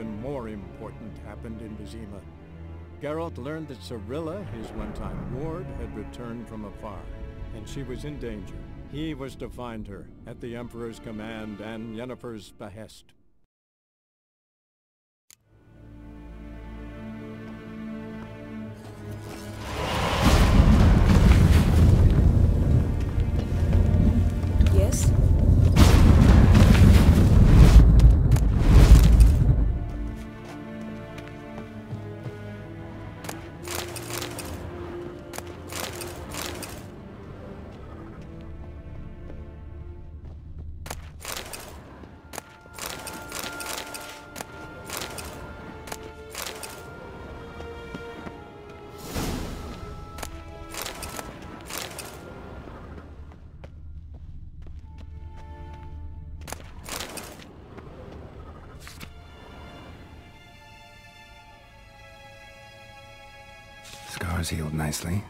even more important happened in Vizima. Geralt learned that Cirilla, his one-time ward, had returned from afar, and she was in danger. He was to find her, at the Emperor's command and Yennefer's behest. Healed nicely.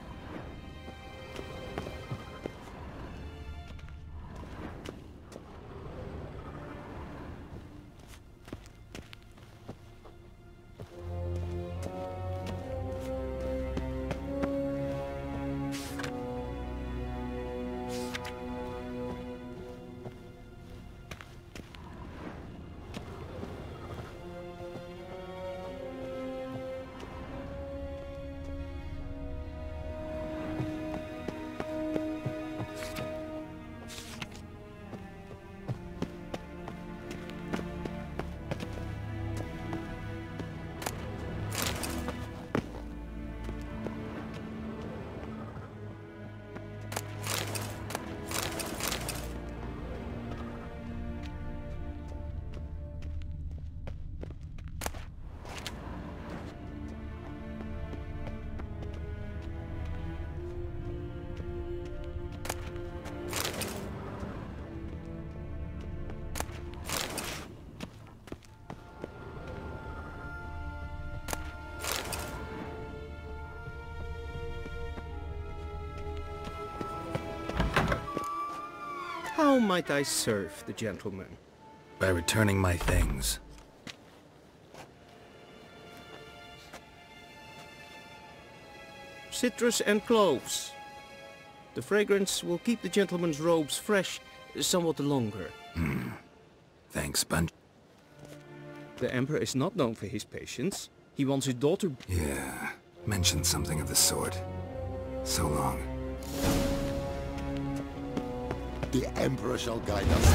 Might I serve the gentleman? By returning my things. Citrus and cloves. The fragrance will keep the gentleman's robes fresh somewhat longer. Hmm. Thanks, Bunch. The Emperor is not known for his patience. He wants his daughter... Yeah, mentioned something of the sort. So long. The Emperor shall guide us.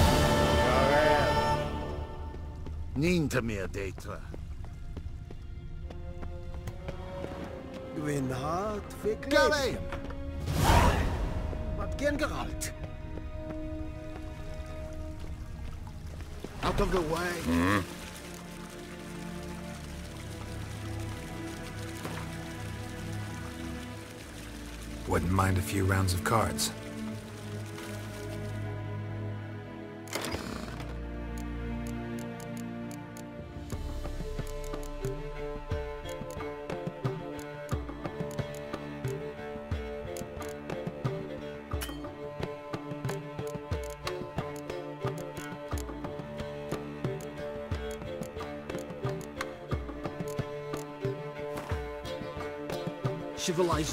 Niet meer data. Gwyn hart Gawain! verkleed. Wat gen Geralt? Out of the way. Hmm? Wouldn't mind a few rounds of cards.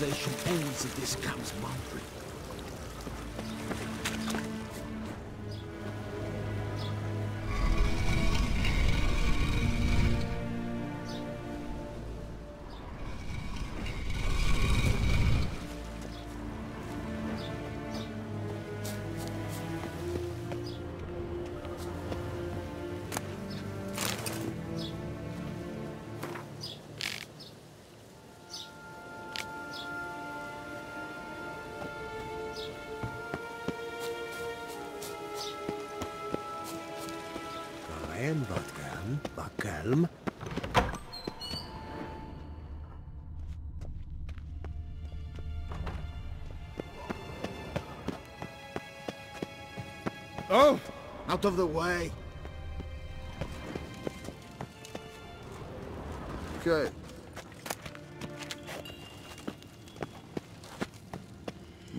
Civilization ends at this camp's boundary. Wat kan. Oh! Out of the way. Okay.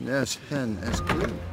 Yes, hen is clean.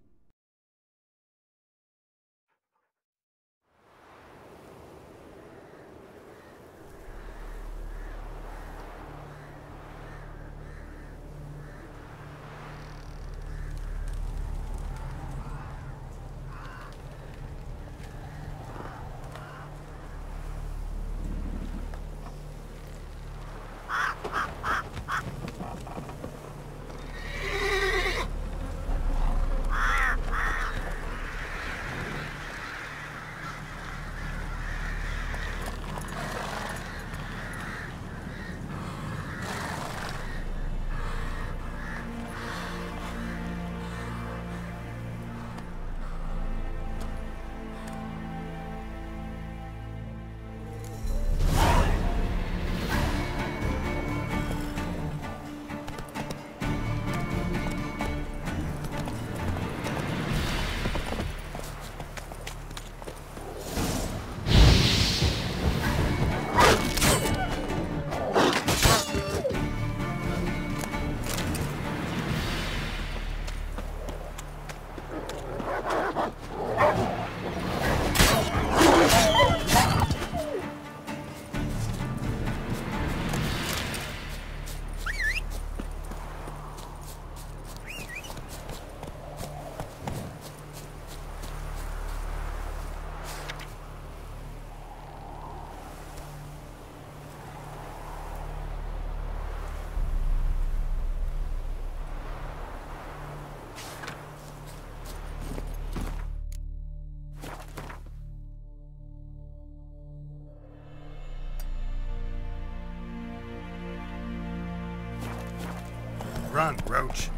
Run, Roach.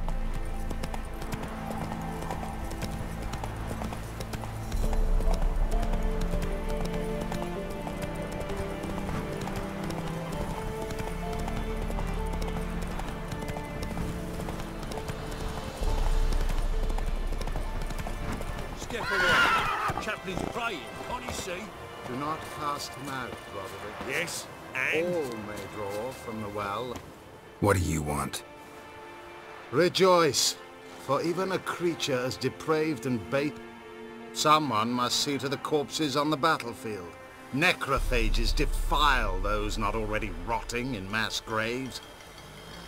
Step away. Uh, Chaplain's praying, can't you see? Do not cast him out, Roderick. Yes, All may draw from the well. What do you want? Rejoice, for even a creature as depraved and base... Someone must see to the corpses on the battlefield. Necrophages defile those not already rotting in mass graves.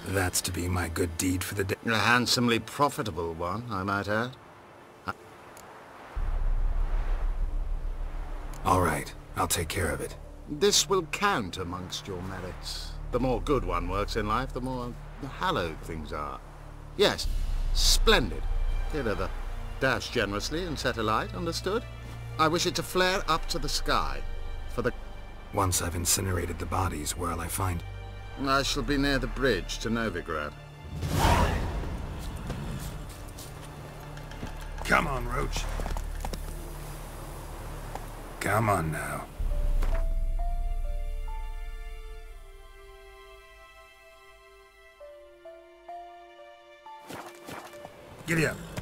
That's to be my good deed for the day. A handsomely profitable one, I might add. All right, I'll take care of it. This will count amongst your merits. The more good one works in life, the more hallowed things are. Yes, splendid. Here are the dash generously and set alight, understood? I wish it to flare up to the sky. For the... Once I've incinerated the bodies, where'll I find... I shall be near the bridge to Novigrad. Come on, Roach. Come on now. Giddy up.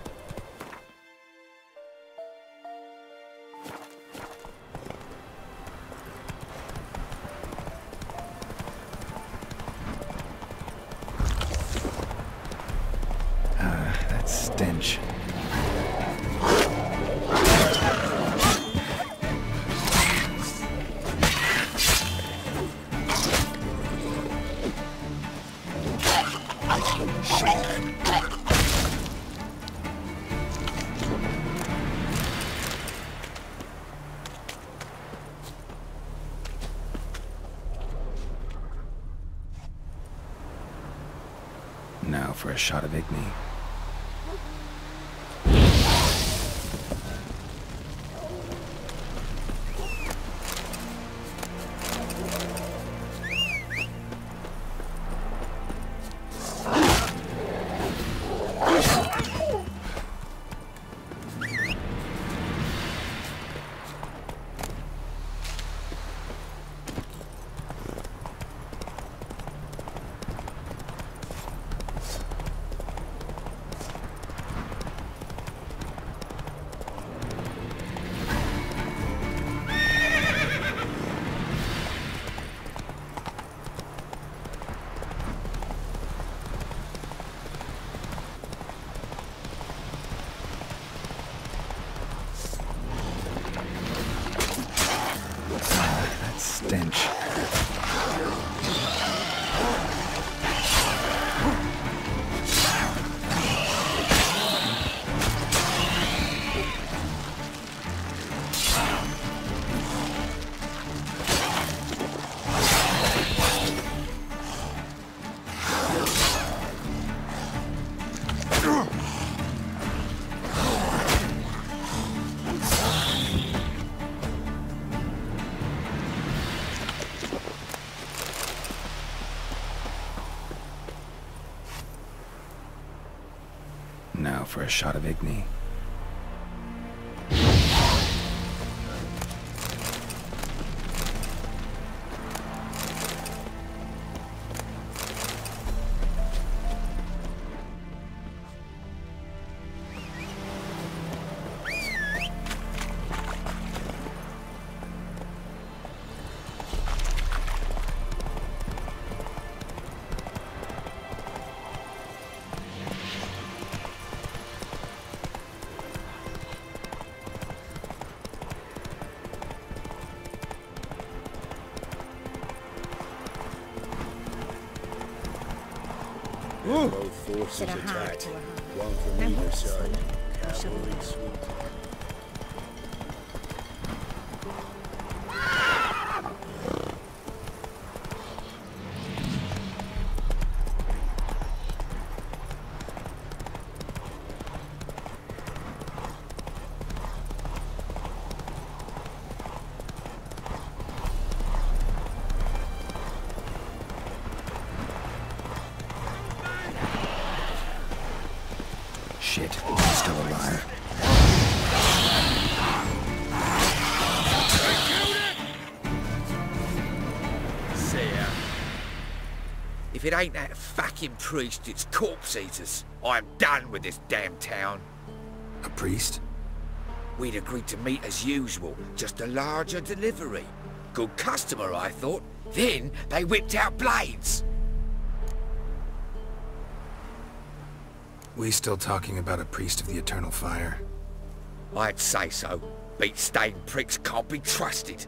for a shot of Igni. Both forces Said a heart attacked. to a heart. One from either side. Cavalry If it ain't that fucking priest, it's corpse eaters. I'm done with this damn town. A priest? We'd agreed to meet as usual, just a larger delivery. Good customer, I thought. Then they whipped out blades. We still talking about a priest of the Eternal Fire? I'd say so. Beat-stained pricks can't be trusted.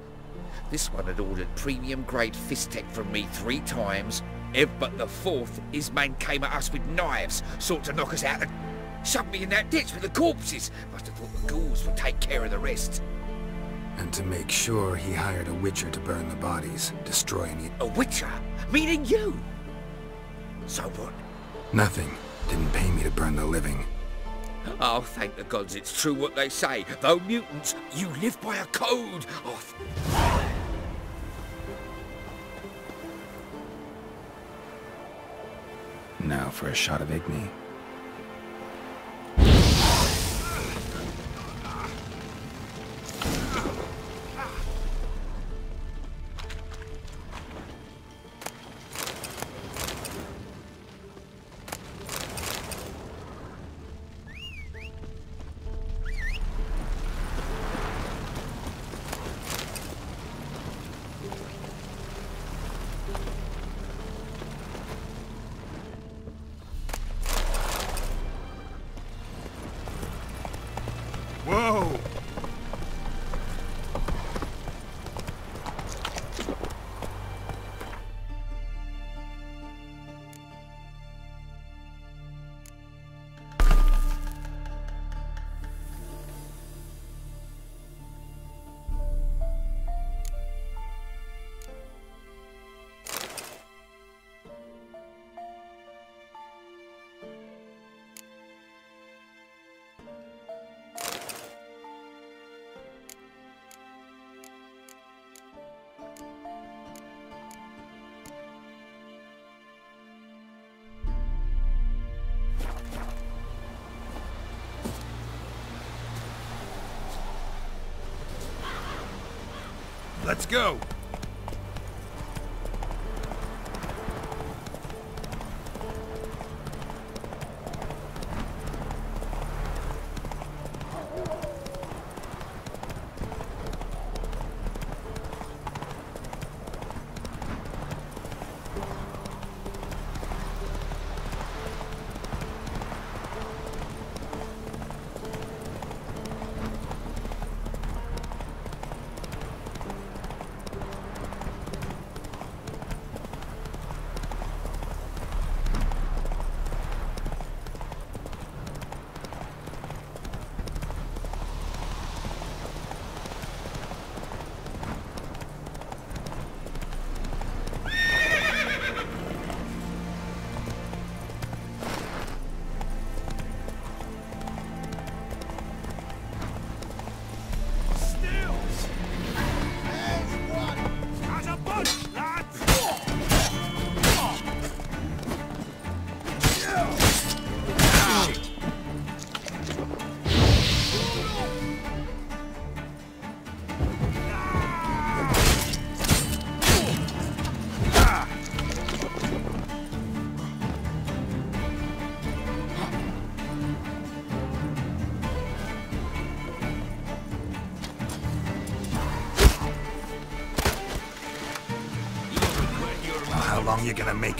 This one had ordered premium-grade fisstech from me three times. Ev but the fourth, his men came at us with knives, sought to knock us out and shoved me in that ditch with the corpses. Must have thought the ghouls would take care of the rest. And to make sure, he hired a witcher to burn the bodies, destroy any... A witcher? Meaning you? So what? Nothing. Didn't pay me to burn the living. Oh, thank the gods it's true what they say. Though mutants, you live by a code. Oh, Now for a shot of Igni. Let's go! Gonna make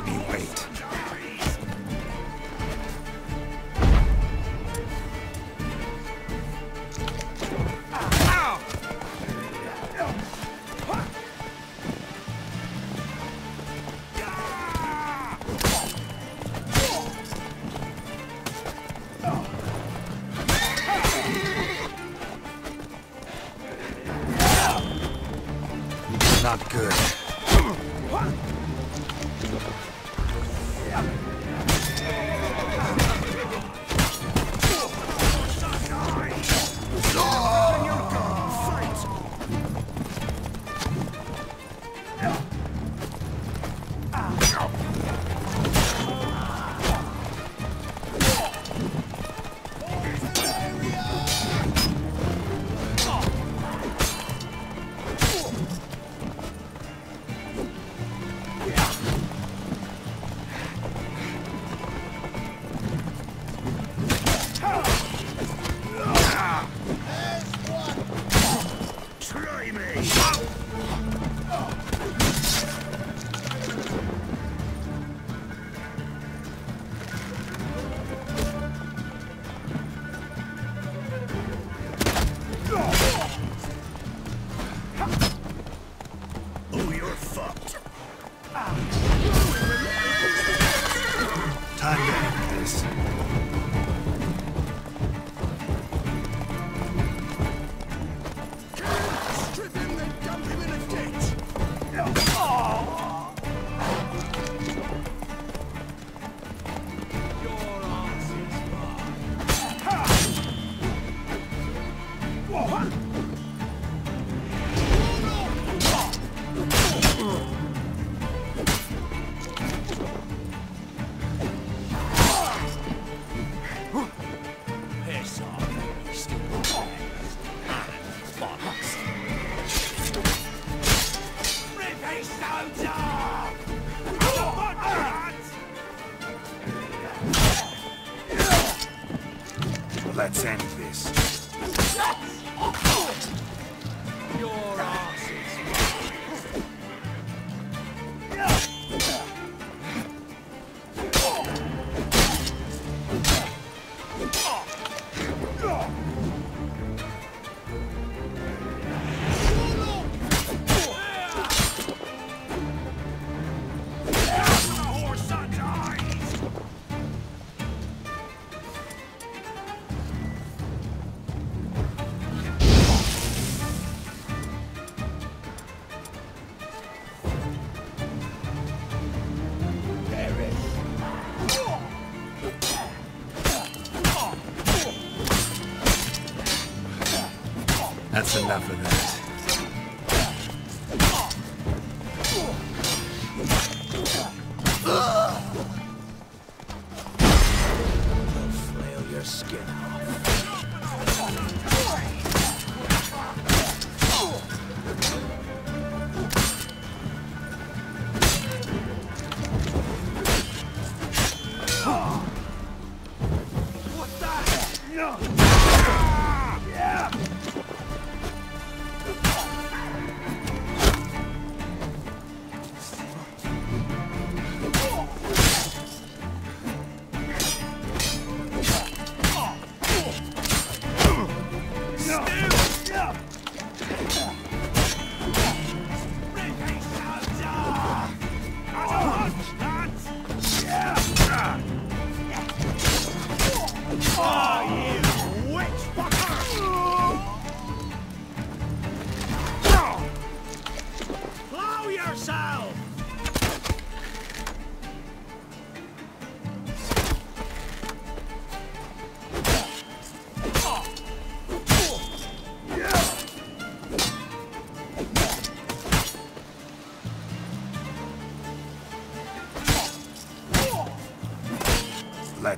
Let's end this.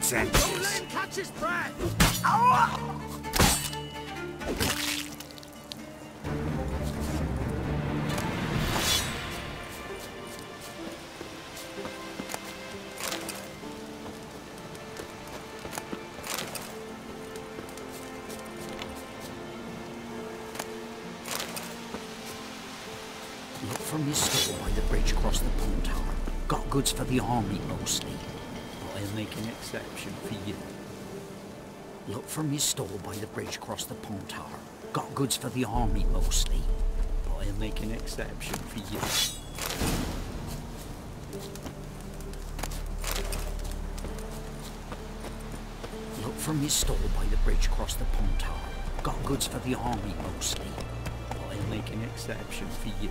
Let's exception for you. Look from me store by the bridge across the Pontar. Got goods for the army mostly, but I'll make an exception for you. Look for me store by the bridge across the Pontar. Got goods for the army mostly, but I'll make an exception for you.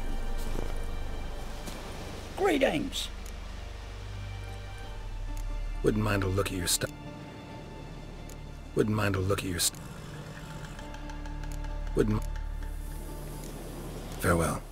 Greetings! Wouldn't mind a look at your stuff. Wouldn't mind a look at your stuff. Wouldn't... Farewell.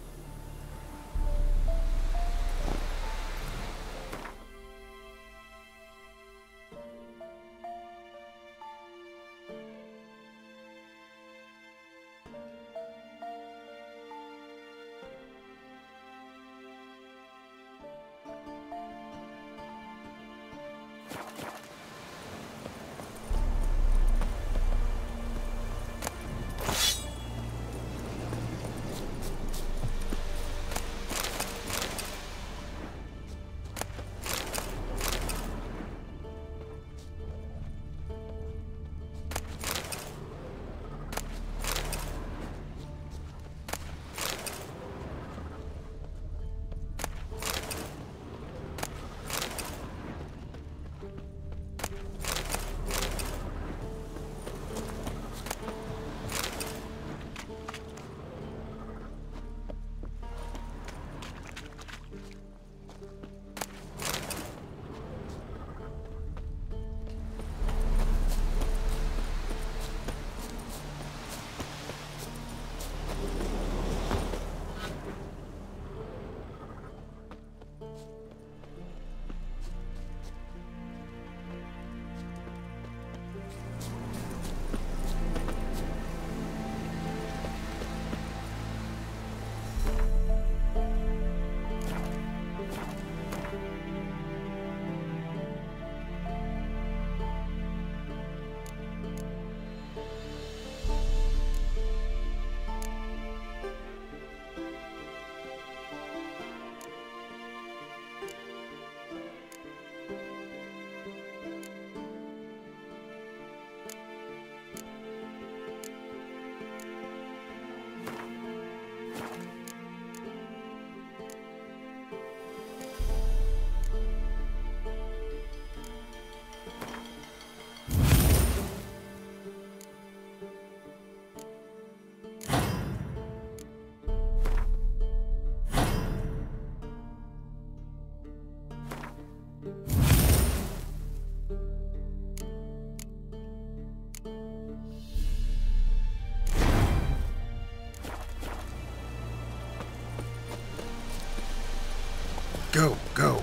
Go, go.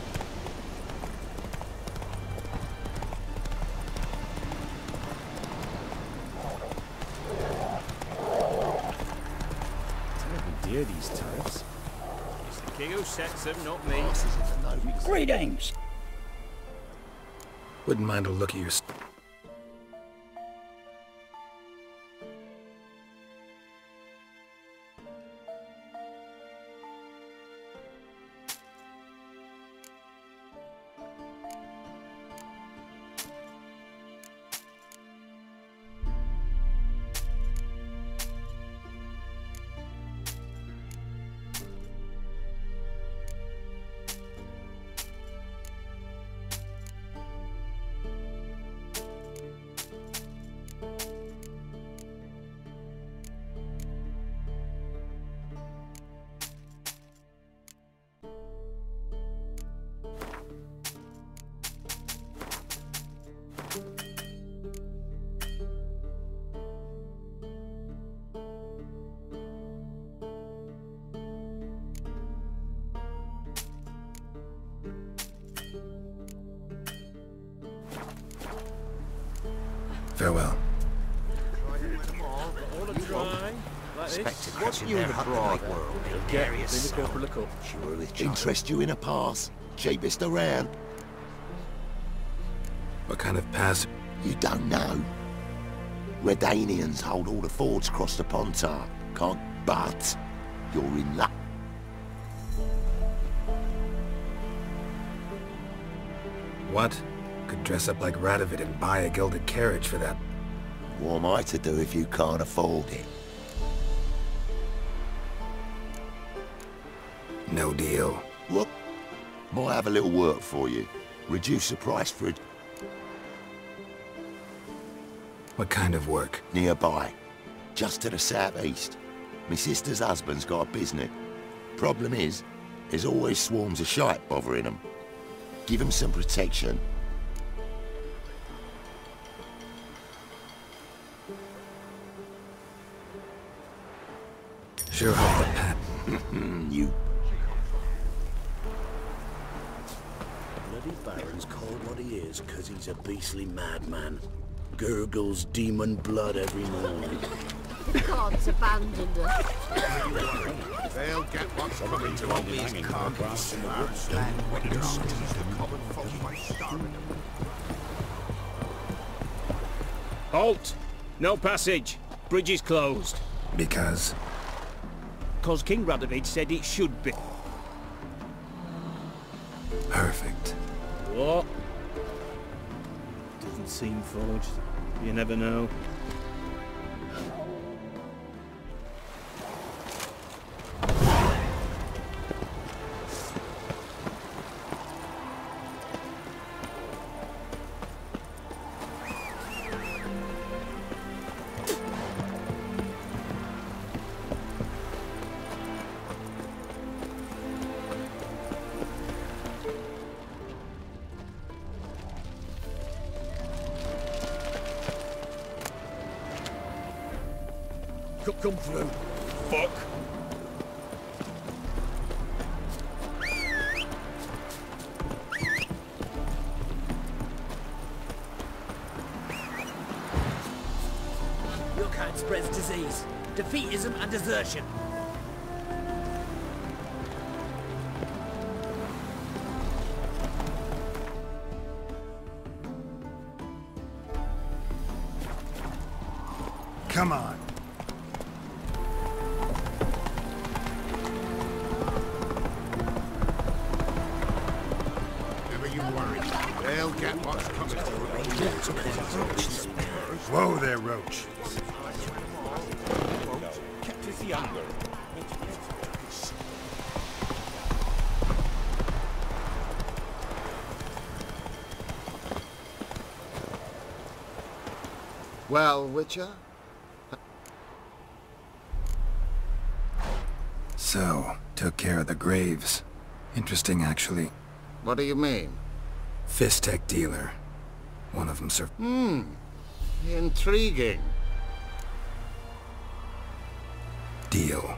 Terribly dear, these turrets. It's the king who sets them, not me. Greetings! Wouldn't mind a look at your Farewell. What's new in the broad world? Get the corporal look up. Interest you in a pass? Cheapest around. What kind of pass? You don't know. Redanians hold all the fords across the Pontar. Can't, but you're in luck. Dress up like Radovid and buy a gilded carriage for that. What am I to do if you can't afford it? No deal. What? Might have a little work for you. Reduce the price for it What kind of work? nearby. Just to the southeast. My sister's husband's got a business. Problem is, there's always swarms of shite bothering him. Give him some protection. Sure hope that Pat... you Bloody Baron's called what he is because he's a beastly madman. Gurgles demon blood every morning. The gods abandoned us. They'll get what's coming to them. These carcasses when it comes to the common folk by starving. Halt! No passage. Bridge is closed. Because... Cause King Radovid said it should be. Perfect. What? Doesn't seem forged. You never know. Well, Witcher, So, took care of the graves. Interesting, actually. what do you mean? Fisstech dealer. One of them sur- Hmm. Intriguing. Deal.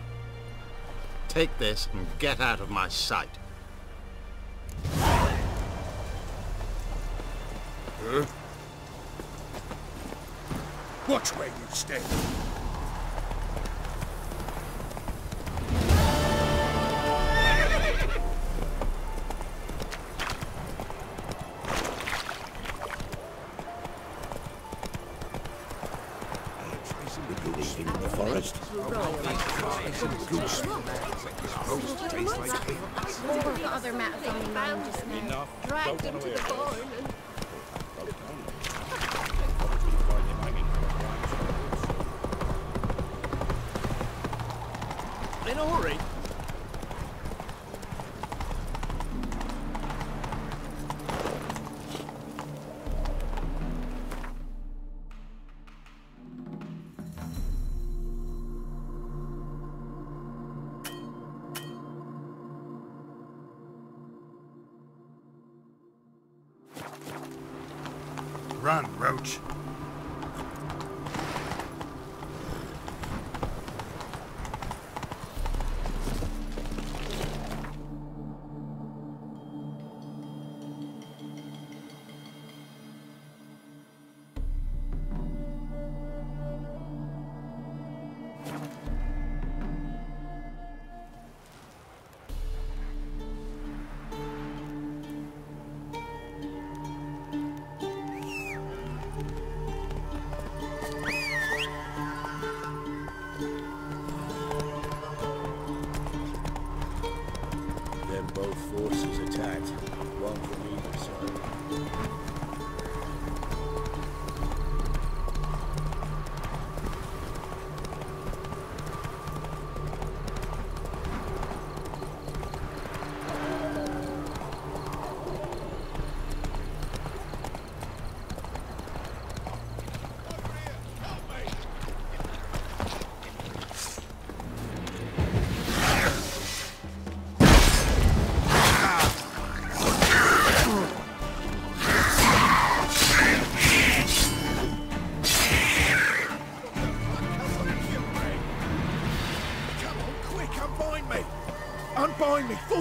Take this and get out of my sight. Huh? Watch where you stay.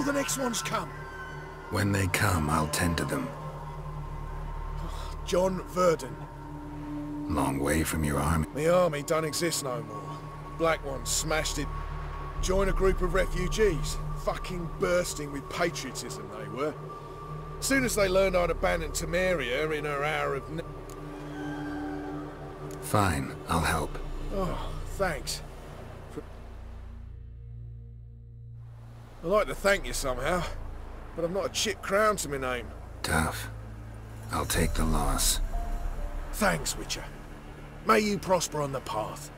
The next ones come. When they come, I'll tend to them. John Verdon. Long way from your army. The army don't exist no more. Black ones smashed it. Join a group of refugees. Fucking bursting with patriotism they were. Soon as they learned I'd abandoned Temeria in her hour of... ne- Fine, I'll help. Oh, thanks. I'd like to thank you somehow, but I've not a chip crown to my name. Tough. I'll take the loss. Thanks, Witcher. May you prosper on the path.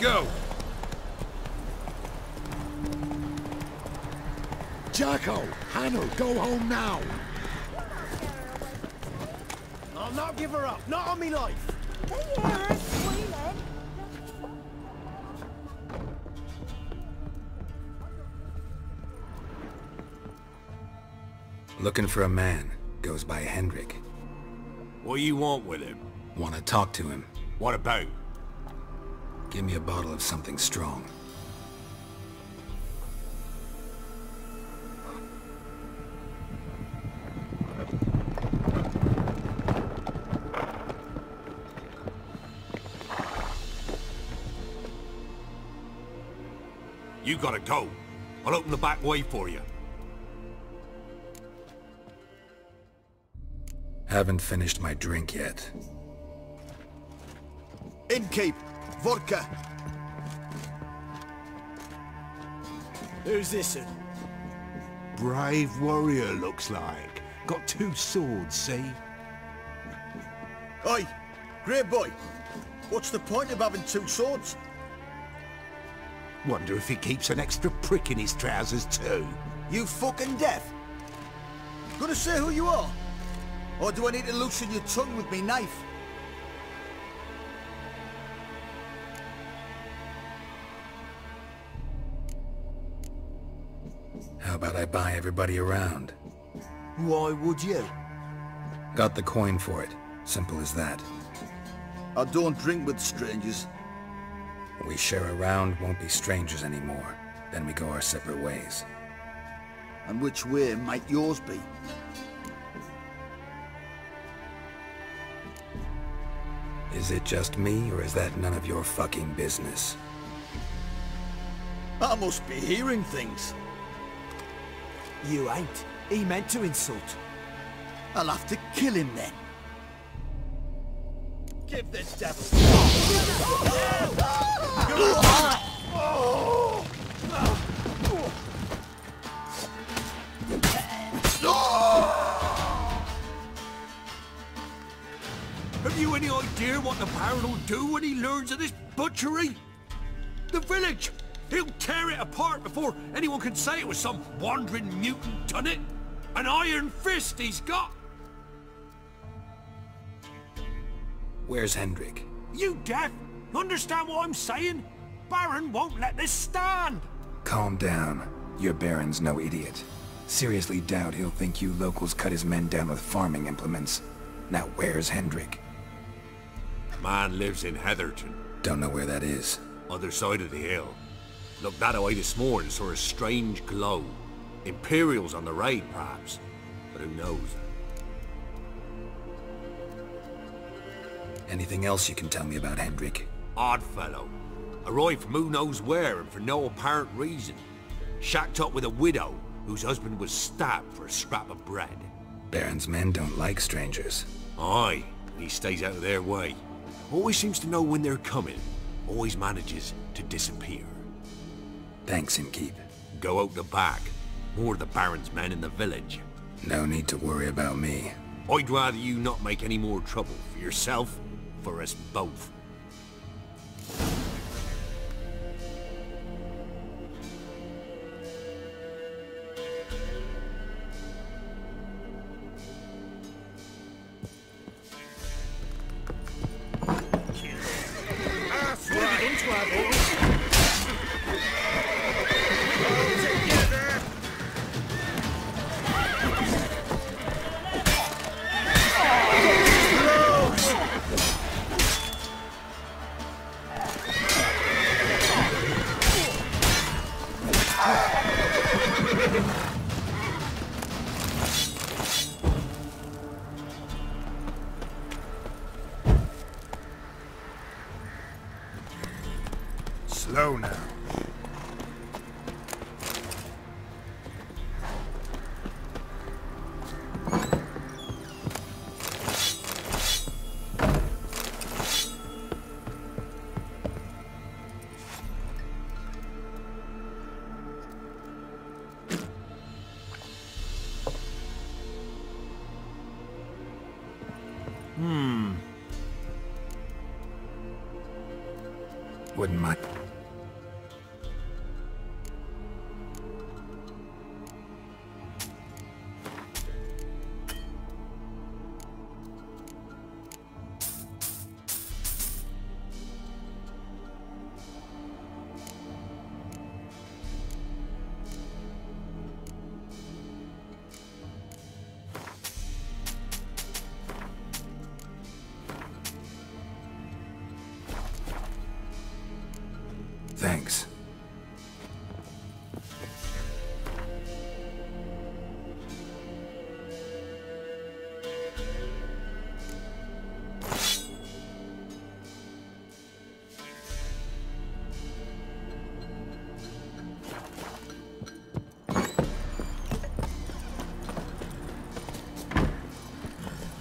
Go. Jacko, Hanno, go home now. I'll not give her up. Not on me life. Looking for a man. Goes by Hendrik. What you want with him? Want to talk to him. What about? Give me a bottle of something strong. You gotta go. I'll open the back way for you. Haven't finished my drink yet. Innkeep, vodka. Who's this? Brave warrior, looks like. Got two swords, see? Oi, great boy. What's the point of having two swords? Wonder if he keeps an extra prick in his trousers too. You fucking deaf? Gonna say who you are? Or do I need to loosen your tongue with me knife? Buy everybody around? Why would you? Got the coin for it. Simple as that. I don't drink with strangers. We share a round, won't be strangers anymore. Then we go our separate ways. And which way might yours be? Is it just me, or is that none of your fucking business? I must be hearing things. You ain't. He meant to insult. I'll have to kill him then. Give this devil. Have you any idea what the Baron will do when he learns of this butchery? The village! He'll tear it apart before anyone can say it was some wandering mutant done it. An iron fist he's got! Where's Hendrik? You deaf? Understand what I'm saying? Baron won't let this stand! Calm down. Your Baron's no idiot. Seriously doubt he'll think you locals cut his men down with farming implements. Now where's Hendrik? Man lives in Heatherton. Don't know where that is. Other side of the hill. Looked that way this morning, saw a strange glow. Imperials on the raid, perhaps. But who knows? Anything else you can tell me about Hendrik? Odd fellow. Arrived from who knows where and for no apparent reason. Shacked up with a widow whose husband was stabbed for a scrap of bread. Baron's men don't like strangers. Aye, he stays out of their way. Always seems to know when they're coming. Always manages to disappear. Thanks, Inkeep. Go out the back. More of the Baron's men in the village. No need to worry about me. I'd rather you not make any more trouble for yourself, for us both. Wouldn't mind.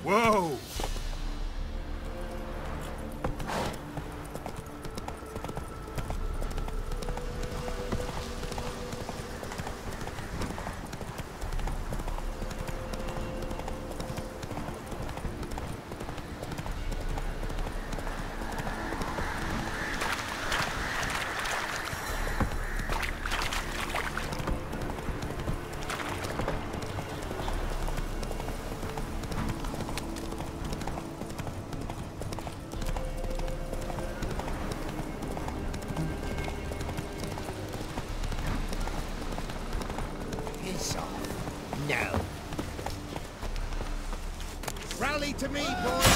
Whoa! To me, boys!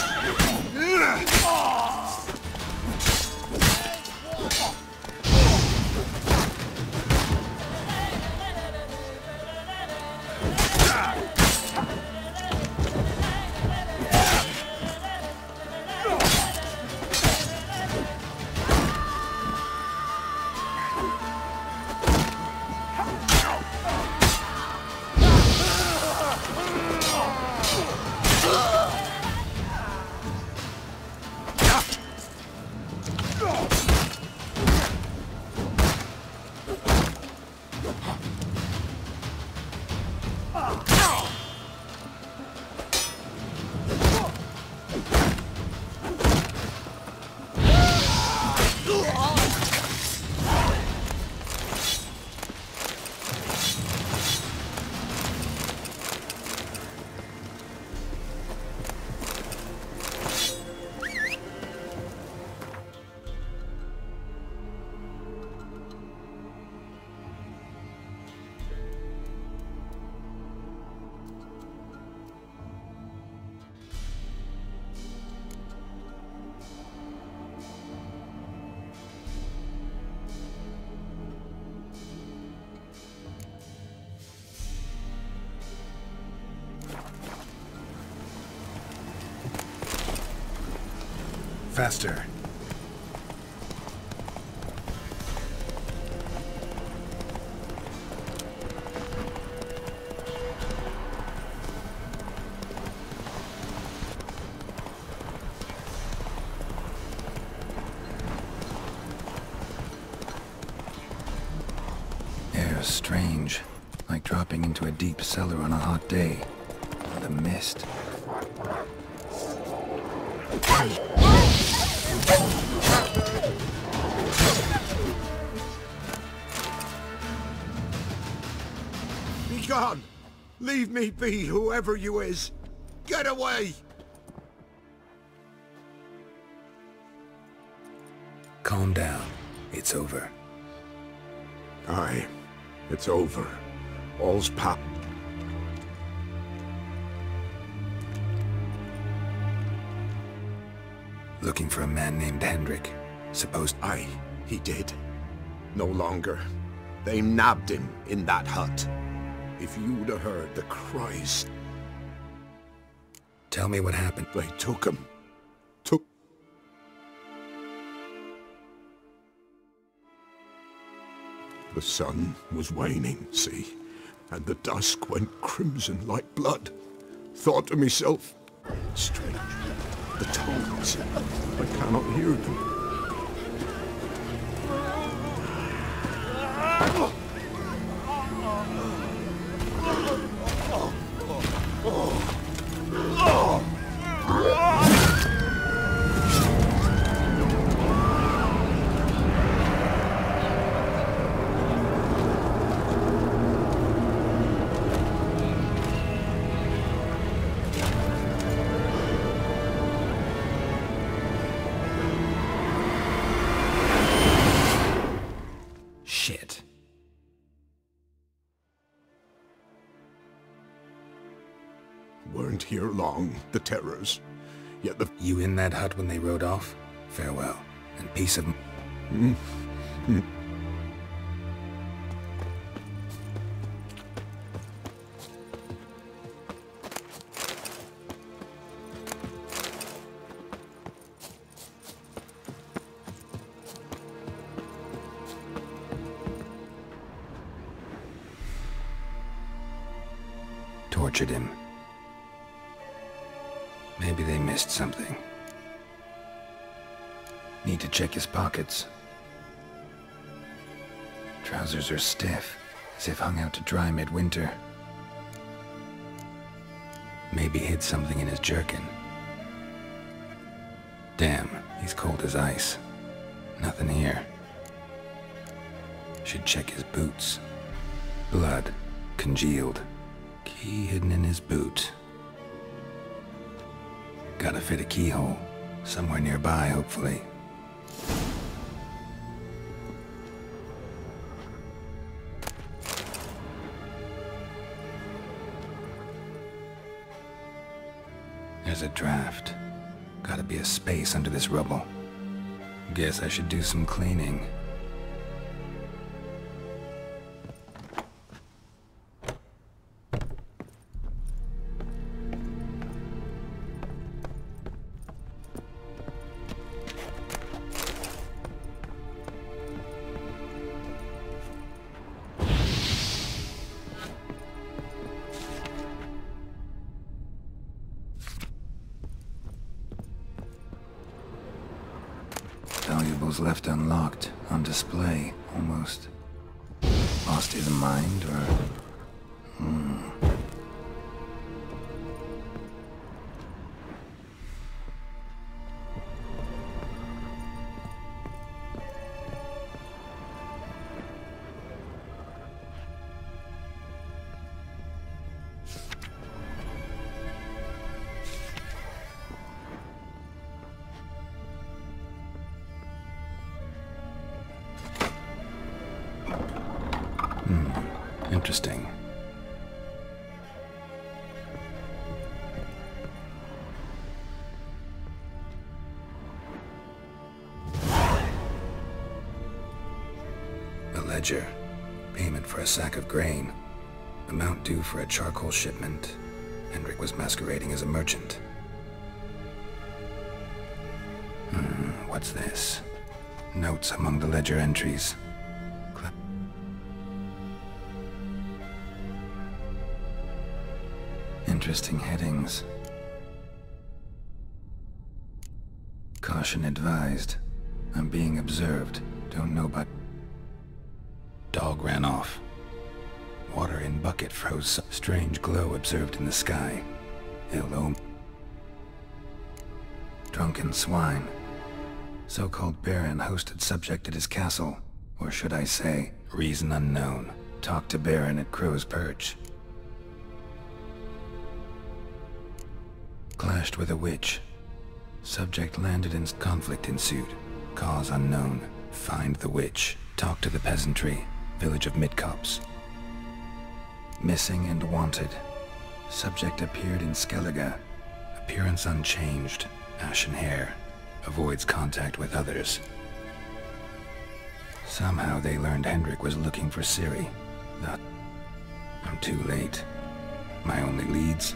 Faster. Me be, whoever you is! Get away! Calm down. It's over. Aye, it's over. All's pop. Looking for a man named Hendrik. Supposed... Aye, he did. No longer. They nabbed him in that hut. If you'd have heard the cries... Tell me what happened. They took him. Took... The sun was waning, see? And the dusk went crimson like blood. Thought to myself, strange. The tones. I cannot hear them. Weren't long, the terrors. Yet the... You in that hut when they rode off? Farewell. And peace of... Mm. Mm. Are stiff, as if hung out to dry midwinter. Maybe hid something in his jerkin. Damn, he's cold as ice. Nothing here. Should check his boots. Blood, congealed. Key hidden in his boot. Gotta fit a keyhole. Somewhere nearby, hopefully. A draft. Gotta be a space under this rubble. Guess I should do some cleaning. Valuables left unlocked, on display, almost. Lost his mind, or... Hmm. Sack of grain. Amount due for a charcoal shipment. Hendrik was masquerading as a merchant. Hmm. What's this? Notes among the ledger entries. Interesting headings. Caution advised. I'm being observed. Don't know but... In bucket froze. Strange glow observed in the sky. Ill Drunken swine. So-called Baron hosted subject at his castle. Or should I say, reason unknown. Talk to Baron at Crow's Perch. Clashed with a witch. Subject landed and conflict ensued. Cause unknown. Find the witch. Talk to the peasantry. Village of Midcopse. Missing and wanted. Subject appeared in Skellige. Appearance unchanged. Ashen hair. Avoids contact with others. Somehow they learned Hendrik was looking for Ciri. That... I'm too late. My only leads?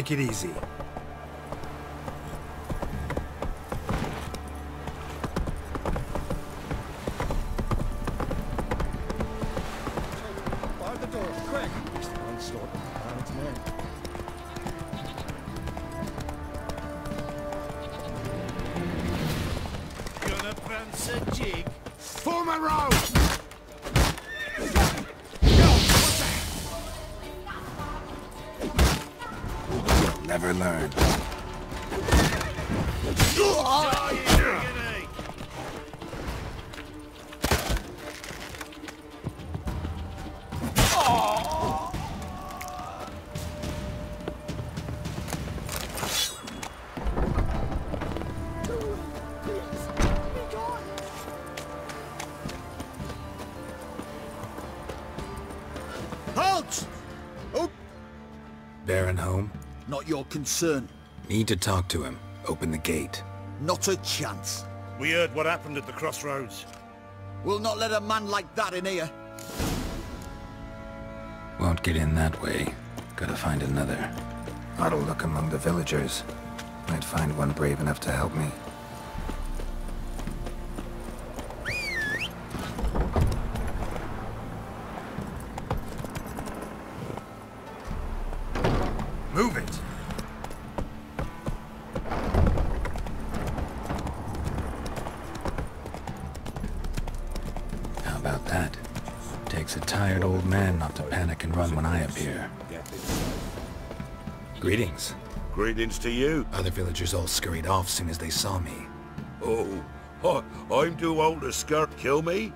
Take it easy. Learn. Concern. Need to talk to him. Open the gate. Not a chance. We heard what happened at the crossroads. We'll not let a man like that in here. Won't get in that way. Gotta find another. I'll look among the villagers. Might find one brave enough to help me. Greetings. To you. Other villagers all scurried off soon as they saw me. Oh, I, I'm too old to skirt kill me?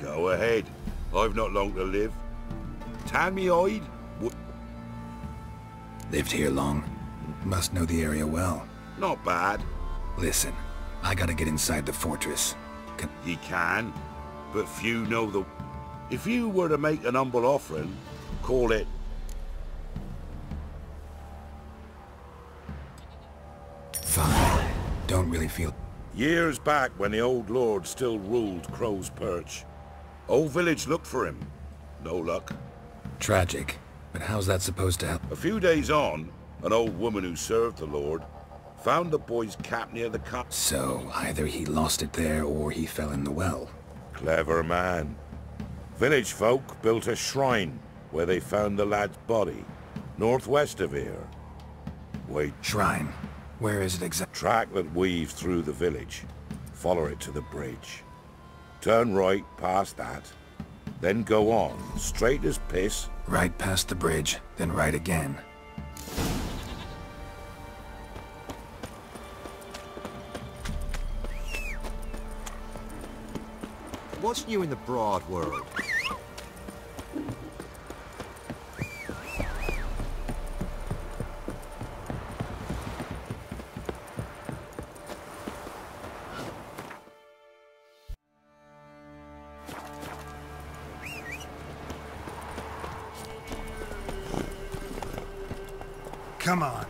Go ahead. I've not long to live. Hide? Lived here long. Must know the area well. Not bad. Listen, I gotta get inside the fortress. Can can, but few know the... If you were to make an humble offering, call it... Don't really feel... Years back when the old lord still ruled Crow's Perch. old village looked for him. No luck. Tragic. But how's that supposed to help? A few days on, an old woman who served the lord found the boy's cap near the cot. So, either he lost it there or he fell in the well. Clever man. Village folk built a shrine where they found the lad's body, northwest of here. Wait. Shrine. Where is it exactly? Track that weaves through the village. Follow it to the bridge. Turn right past that. Then go on, straight as piss. Right past the bridge, then right again. What's new in the broad world? Come on.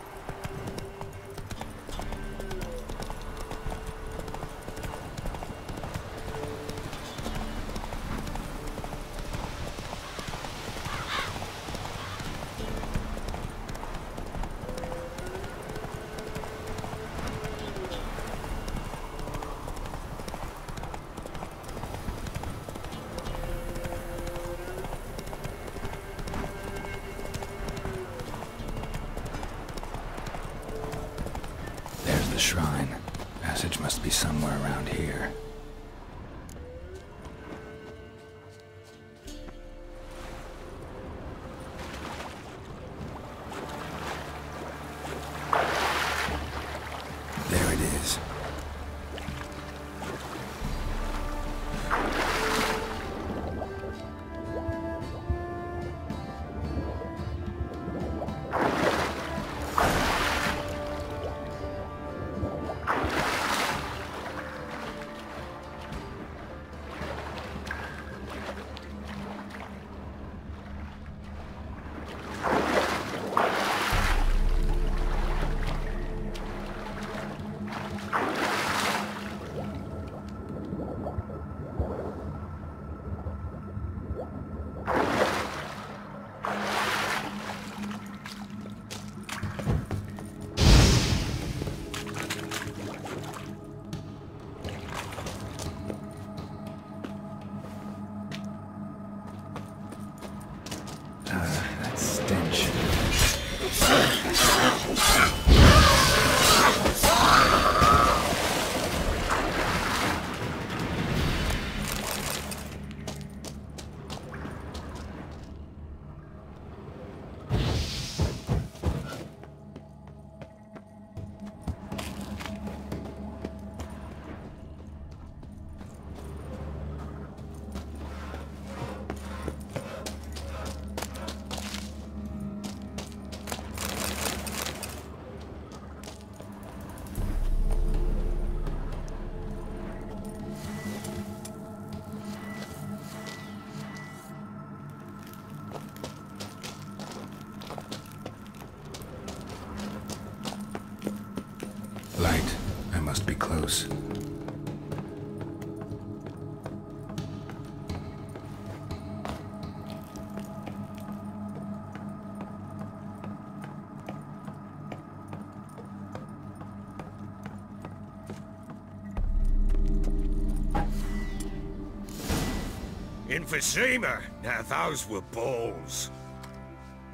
In Vizima, now those were balls.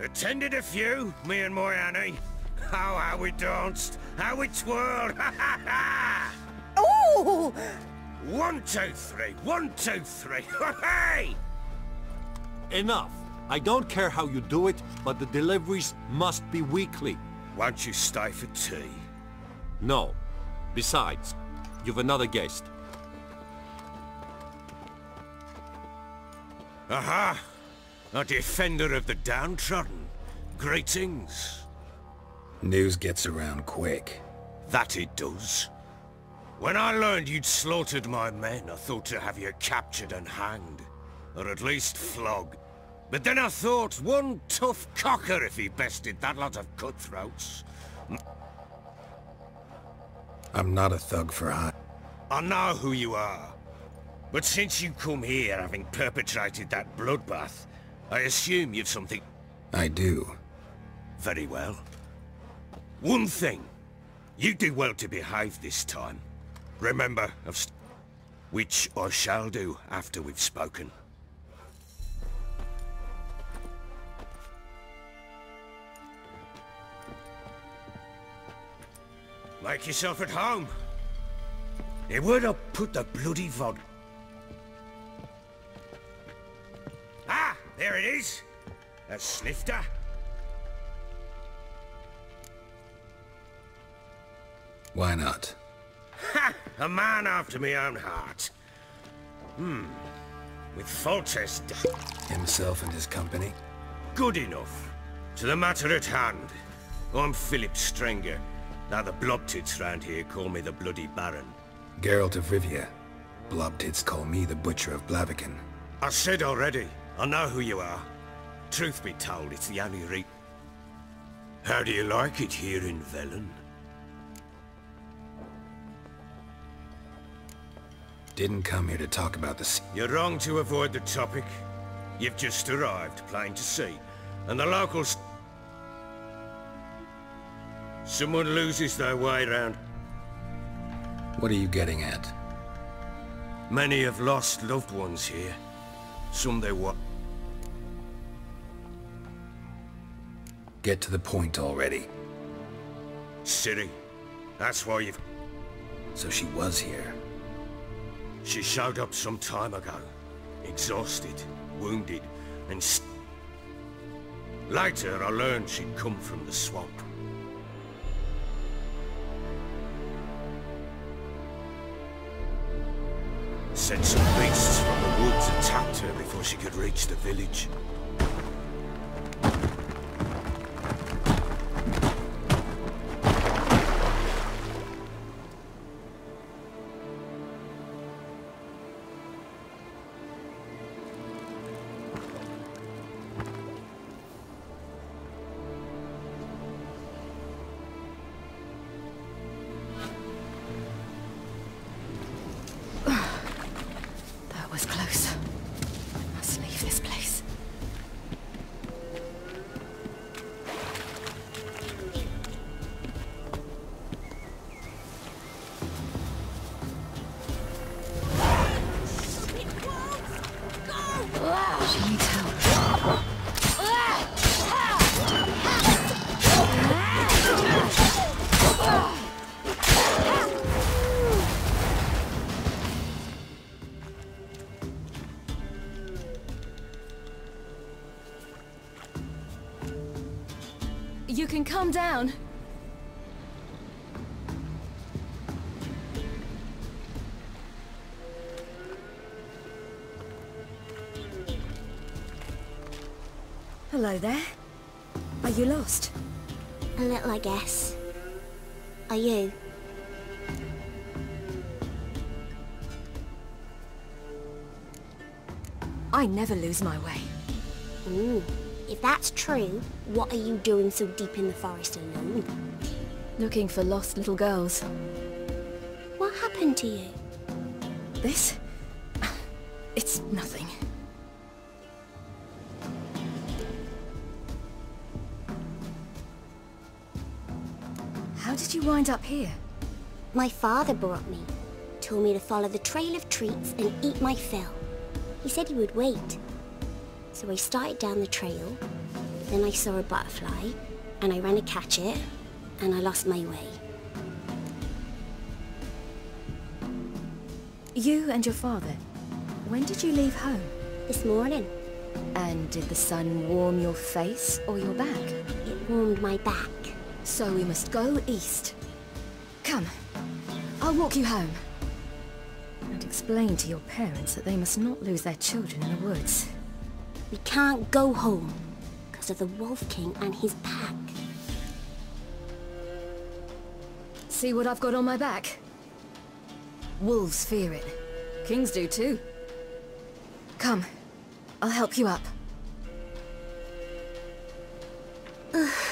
Attended a few, me and my Annie. Oh, how we danced, how we twirled, ha ha ha! Oh! One, two, three, one, two, three, hey! Enough. I don't care how you do it, but the deliveries must be weekly. Won't you stay for tea? No. Besides, you've another guest. Aha! A defender of the downtrodden. Greetings. News gets around quick. That it does. When I learned you'd slaughtered my men, I thought to have you captured and hanged. Or at least flogged. But then I thought, one tough cocker if he bested that lot of cutthroats. I'm not a thug for hire. I know who you are. But since you come here having perpetrated that bloodbath, I assume you've something... I do. Very well. One thing. You do well to behave this time. Remember, of st which I shall do after we've spoken. Make yourself at home. Hey, where'd I put the bloody vodka? There it is. A snifter. Why not? Ha! A man after my own heart. Hmm. With Foltest... Himself and his company? Good enough. To the matter at hand. I'm Phillip Strenger. Now the blobtits round here call me the Bloody Baron. Geralt of Rivia. Blobtits call me the Butcher of Blaviken. I said already. I know who you are. Truth be told, it's the only re... How do you like it here in Velen? Didn't come here to talk about the... You're wrong to avoid the topic. You've just arrived, plain to see. And the locals... Someone loses their way round. What are you getting at? Many have lost loved ones here. Some they what? Get to the point already. Ciri. That's why you've... So she was here. She showed up some time ago. Exhausted, wounded, and... St Later, I learned she'd come from the swamp. Said some beasts from the woods attacked her before she could reach the village. Calm down. Hello there. Are you lost? A little, I guess. Are you? I never lose my way. Ooh. If that's true, what are you doing so deep in the forest alone? Looking for lost little girls. What happened to you? This? It's nothing. How did you wind up here? My father brought me. Told me to follow the trail of treats and eat my fill. He said he would wait. So I started down the trail. Then I saw a butterfly, and I ran to catch it, and I lost my way. You and your father, when did you leave home? This morning. And did the sun warm your face or your back? It warmed my back. So we must go east. Come, I'll walk you home. And explain to your parents that they must not lose their children in the woods. We can't go home of the Wolf King and his pack. See what I've got on my back? Wolves fear it. Kings do too. Come, I'll help you up.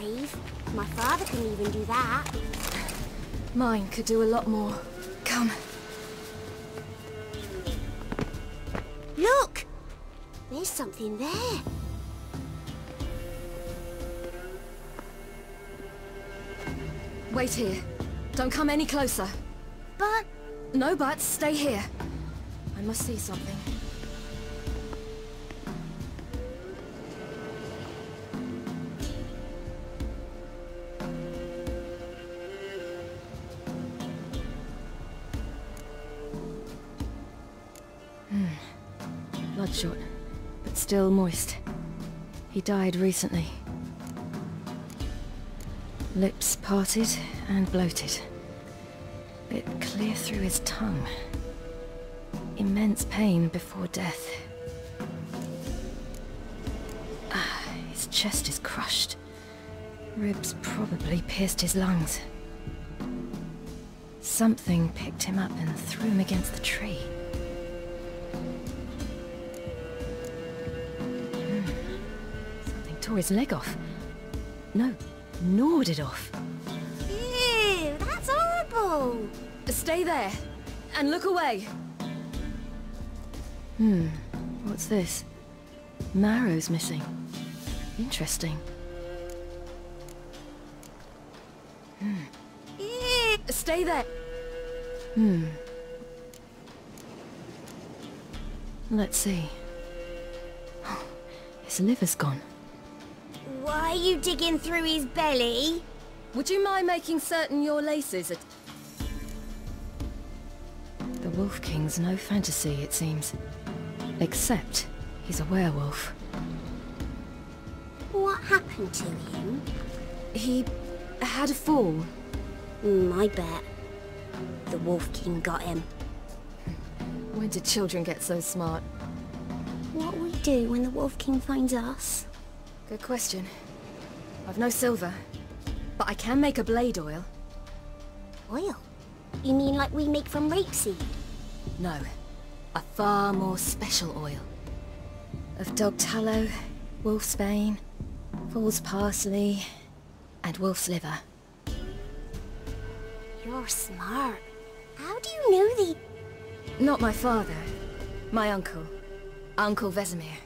brave. My father couldn't even do that. Mine could do a lot more. Come. Look! There's something there. Wait here. Don't come any closer. But... No buts. Stay here. I must see something. Died recently. Lips parted and bloated. Bit clear through his tongue. Immense pain before death. Ah, his chest is crushed. Ribs probably pierced his lungs. Something picked him up and threw him against the tree. His leg off. No, gnawed it off. Ew, that's horrible. Stay there and look away. Hmm, what's this? Marrow's missing. Interesting. Hmm. Ew. Stay there. Hmm. Let's see. His liver's gone. Why are you digging through his belly? Would you mind making certain your laces are... The Wolf King's no fantasy, it seems. Except he's a werewolf. What happened to him? He had a fall. Mm, I bet. The Wolf King got him. When did children get so smart? What will we do when the Wolf King finds us? Good question. I've no silver, but I can make a blade oil. Oil? You mean like we make from rapeseed? No, a far more special oil. Of dog tallow, wolf's bane, fool's parsley, and wolf's liver. You're smart. How do you know the... Not my father. My uncle. Uncle Vesemir.